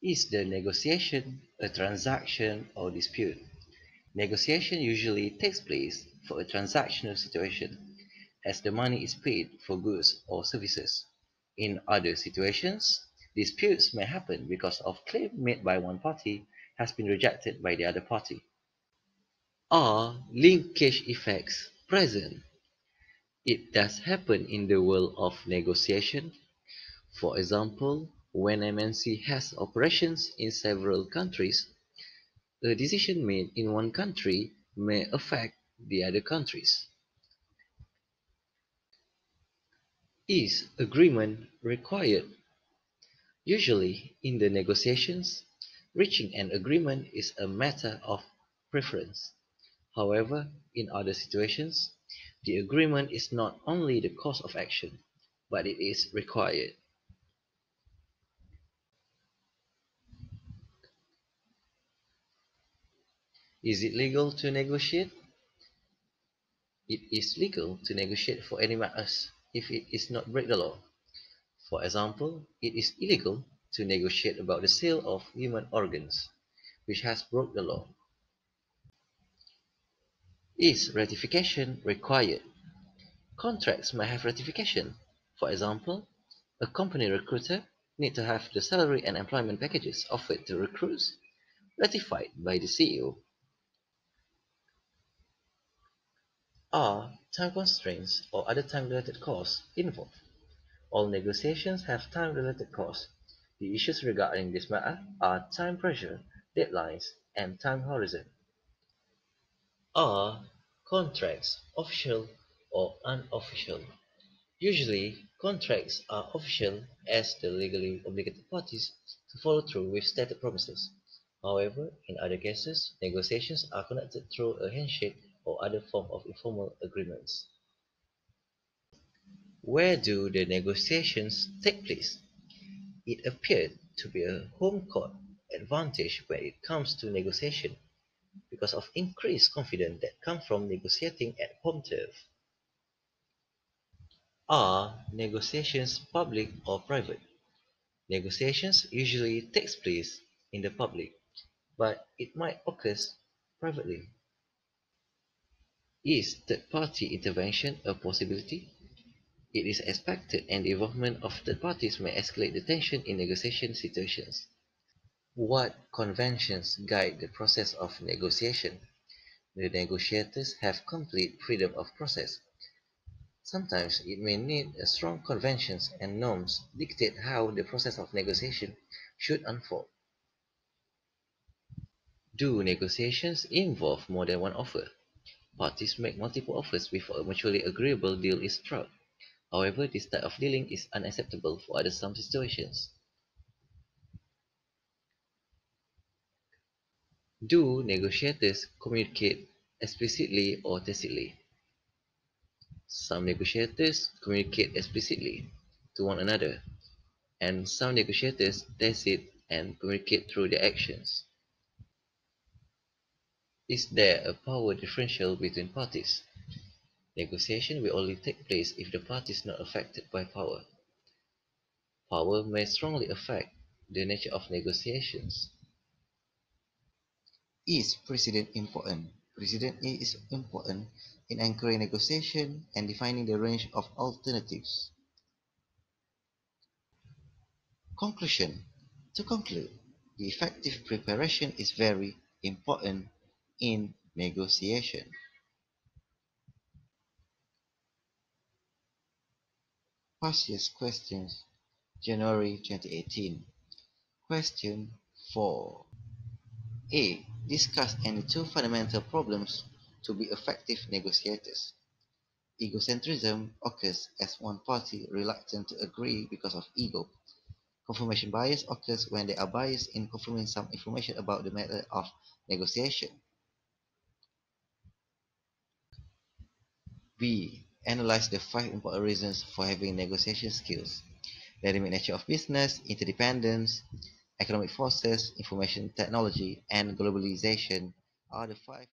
Is the negotiation a transaction or dispute? Negotiation usually takes place for a transactional situation, as the money is paid for goods or services. In other situations, disputes may happen because of claim made by one party has been rejected by the other party. Are linkage effects present? It does happen in the world of negotiation. For example, when MNC has operations in several countries, a decision made in one country may affect the other countries. Is agreement required? Usually, in the negotiations, reaching an agreement is a matter of preference. However, in other situations, the agreement is not only the course of action, but it is required. Is it legal to negotiate? It is legal to negotiate for any matters if it is not break the law. For example, it is illegal to negotiate about the sale of human organs, which has broke the law. Is ratification required? Contracts may have ratification. For example, a company recruiter need to have the salary and employment packages offered to recruits ratified by the CEO. Are time constraints or other time-related costs involved? All negotiations have time-related costs. The issues regarding this matter are time pressure, deadlines, and time horizon. Are contracts official or unofficial? Usually, contracts are official as the legally obligated parties to follow through with stated promises. However, in other cases, negotiations are conducted through a handshake or other form of informal agreements. Where do the negotiations take place? It appeared to be a home court advantage when it comes to negotiation because of increased confidence that comes from negotiating at home turf. Are negotiations public or private? Negotiations usually takes place in the public, but it might occur privately. Is third-party intervention a possibility? It is expected and involvement of third parties may escalate the tension in negotiation situations. What conventions guide the process of negotiation? The negotiators have complete freedom of process. Sometimes it may need strong conventions and norms dictate how the process of negotiation should unfold. Do negotiations involve more than one offer? Parties make multiple offers before a mutually agreeable deal is struck. However, this type of dealing is unacceptable for other some situations. Do negotiators communicate explicitly or tacitly? Some negotiators communicate explicitly to one another, and some negotiators tacit and communicate through their actions. Is there a power differential between parties? Negotiation will only take place if the party is not affected by power. Power may strongly affect the nature of negotiations. Is precedent important? Precedent is important in anchoring negotiation and defining the range of alternatives. Conclusion To conclude, the effective preparation is very important in negotiation. Past questions, January 2018. Question 4. A. Discuss any two fundamental problems to be effective negotiators. Egocentrism occurs as one party reluctant to agree because of ego. Confirmation bias occurs when they are biased in confirming some information about the matter of negotiation. B. Analyze the five important reasons for having negotiation skills. Dynamic nature of business, interdependence, economic forces, information technology, and globalization are the five